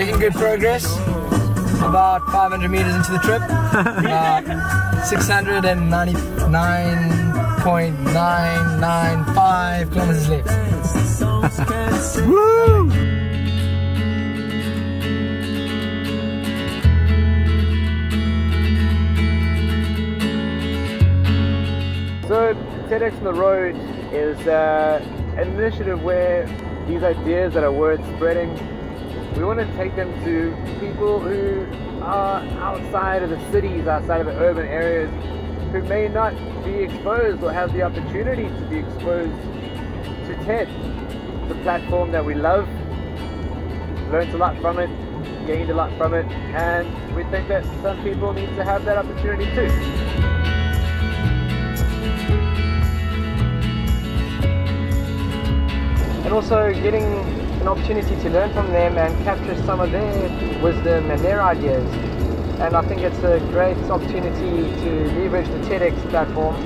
making good progress. About 500 meters into the trip. Uh, 699.995 kilometers left. Woo! So TEDx on the Road is uh, an initiative where these ideas that are worth spreading, we want to take them to people who are outside of the cities, outside of the urban areas, who may not be exposed or have the opportunity to be exposed to TED, the platform that we love, learned a lot from it, gained a lot from it, and we think that some people need to have that opportunity too. and also getting an opportunity to learn from them and capture some of their wisdom and their ideas. And I think it's a great opportunity to leverage the TEDx platform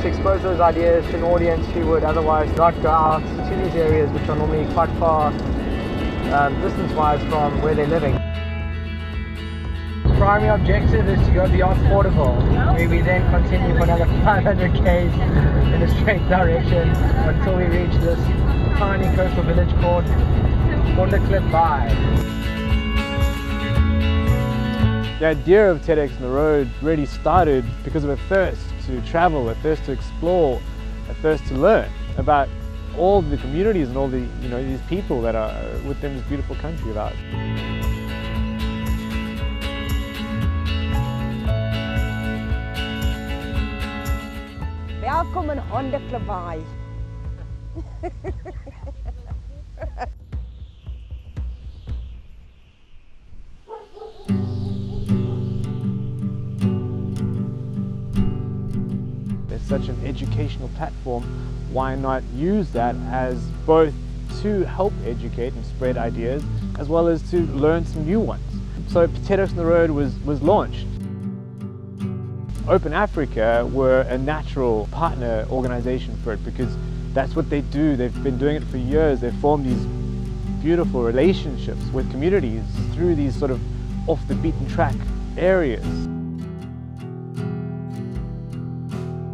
to expose those ideas to an audience who would otherwise not go out to these areas which are normally quite far um, distance-wise from where they're living. Primary objective is to go beyond Porterville, where we then continue for another 500 k's in a straight direction until we reach this tiny coastal village called Hondeklip Bay. The idea of TEDx on the Road really started because of a thirst to travel, a thirst to explore, a thirst to learn about all the communities and all the you know these people that are within this beautiful country of ours. Hondeklipbaai. There's such an educational platform, why not use that as both to help educate and spread ideas, as well as to learn some new ones. So TEDx on the Road was, was launched. Open Africa were a natural partner organization for it because that's what they do. They've been doing it for years. They've formed these beautiful relationships with communities through these sort of off the beaten track areas.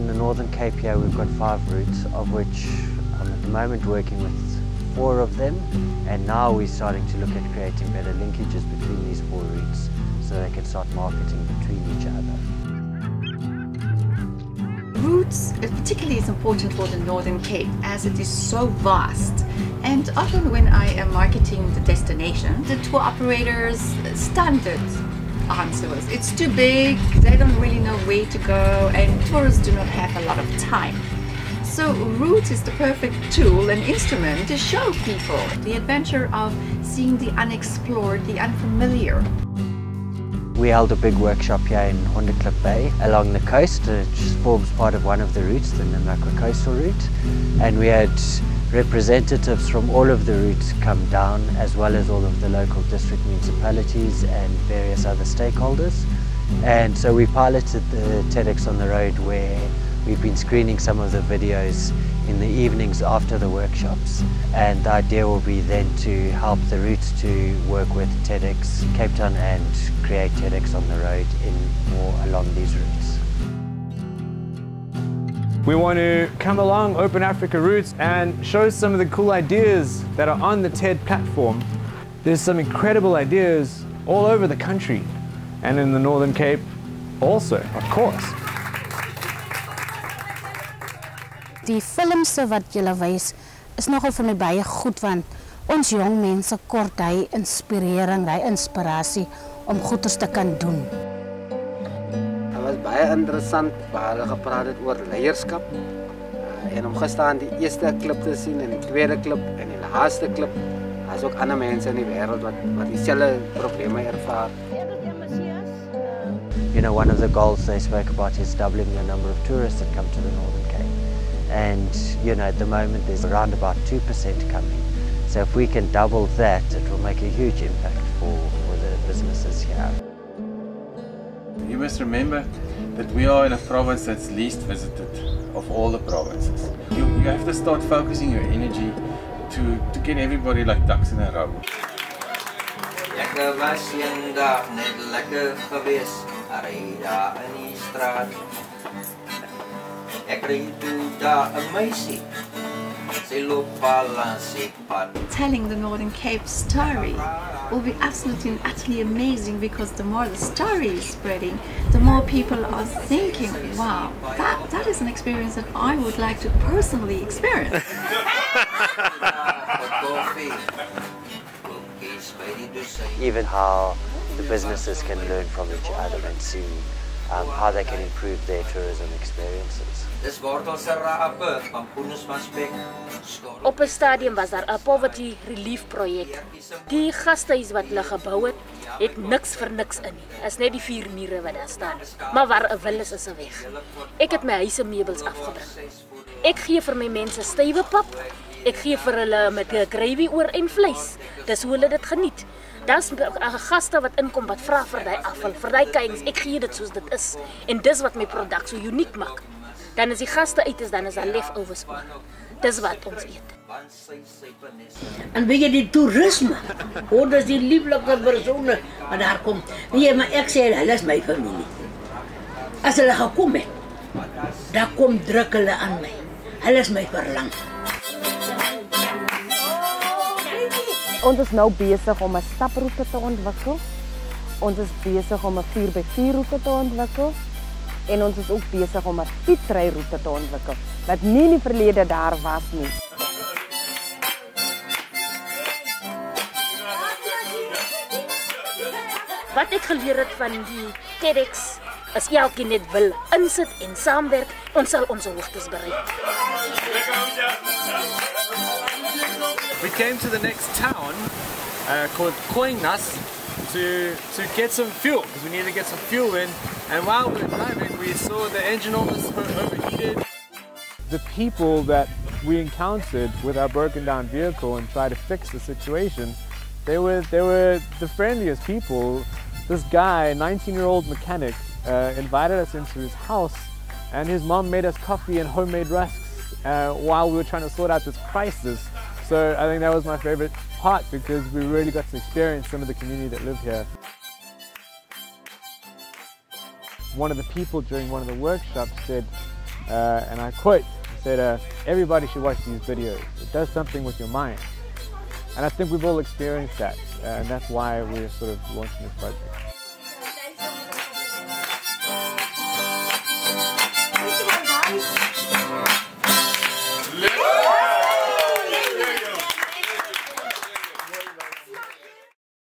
In the Northern Cape here we've got five routes of which I'm at the moment working with four of them and now we're starting to look at creating better linkages between these four routes so they can start marketing between each other. Routes particularly is important for the Northern Cape as it is so vast and often when I am marketing the destination the tour operators standard answer was it's too big, they don't really know where to go and tourists do not have a lot of time. So Route is the perfect tool and instrument to show people the adventure of seeing the unexplored, the unfamiliar. We held a big workshop here in Hondeklip Bay along the coast, which forms part of one of the routes, the Namakwa Coastal Route. And we had representatives from all of the routes come down, as well as all of the local district municipalities and various other stakeholders. And so we piloted the TEDx on the road where we've been screening some of the videos in the evenings after the workshops and the idea will be then to help the routes to work with TEDx Cape Town and create TEDx on the road in more along these routes. We want to come along Open Africa Routes and show some of the cool ideas that are on the TED platform. There's some incredible ideas all over the country and in the Northern Cape also, of course. Die filmse wat julle wys is nogal vir my baie goed want ons jong mense kort hy inspirering, hy inspirasie om goeders te kan doen. Dit was baie interessant waar hulle gepraat het oor leierskap. Uh, en om gestaan die eerste klip te sien en die tweede klip en die laaste klip. Daar's ook ander mense in die wêreld wat wat dieselfde probleme ervaar. You know, one of the goals they spoke about is doubling the number of tourists that come to the Northern. And you know at the moment there's around about 2% coming. So if we can double that, it will make a huge impact for, for the businesses here. You must remember that we are in a province that's least visited of all the provinces. You, you have to start focusing your energy to, to get everybody like ducks in a row. Lekker was eendag net lekker gewees. Ry daar in die straat. Telling the Northern Cape story will be absolutely and utterly amazing because the more the story is spreading, the more people are thinking, wow, that, that is an experience that I would like to personally experience. Koffie. Koekies by die dosyn. even how the businesses can learn from each other and see um, how they can improve their tourism experiences. Op 'n stadium was daar 'n poverty relief projek. Die gastehuis wat hulle gebou het, het niks vir niks in nie. Is net die vier mure wat daar staan. Maar waar 'n wil is, is 'n weg. Ek het my huis se meubels afgebring. Ek gee vir my mense stywe pap. Ek gee vir hulle met 'n gravy oor en vleis. Dis hoe hulle dit geniet. Daar's 'n gaste wat inkom wat vra vir daai afval, vir daai kuikens. Ek gee dit soos dit is. En dis wat my produk so uniek maak. Dan as die gaste uit is, dan is daar leftovers oor. Dis wat ons eet. En weet jy die toerisme? Hoor dis die lieflike persone wat daar kom. Weet jy, maar ek sê hulle is my familie. As hulle gekom het, dan kom druk hulle aan my. Hulle is my verlang. Ons is nou besig om 'n staproete te ontwikkel. Ons is besig om 'n 4x4 roete te ontwikkel en ons is ook besig om 'n fietsryroete te ontwikkel wat nie in die verlede daar was nie. Wat ek geleer het van die TEDx is elkeen net wil insit en saamwerk, ons sal ons hoogtes bereik. We came to the next town uh, called Koingnaas to to get some fuel because we needed to get some fuel in. And while we were driving, we saw the engine almost overheated. the people that we encountered with our broken down vehicle and tried to fix the situation, they were they were the friendliest people. This guy, 19 year old mechanic, uh, invited us into his house, and his mom made us coffee and homemade rusks uh, while we were trying to sort out this crisis. So I think that was my favorite part because we really got to experience some of the community that live here. One of the people during one of the workshops said, uh, and I quote, said, uh, everybody should watch these videos. It does something with your mind. And I think we've all experienced that, uh, and that's why we're sort of launching this project.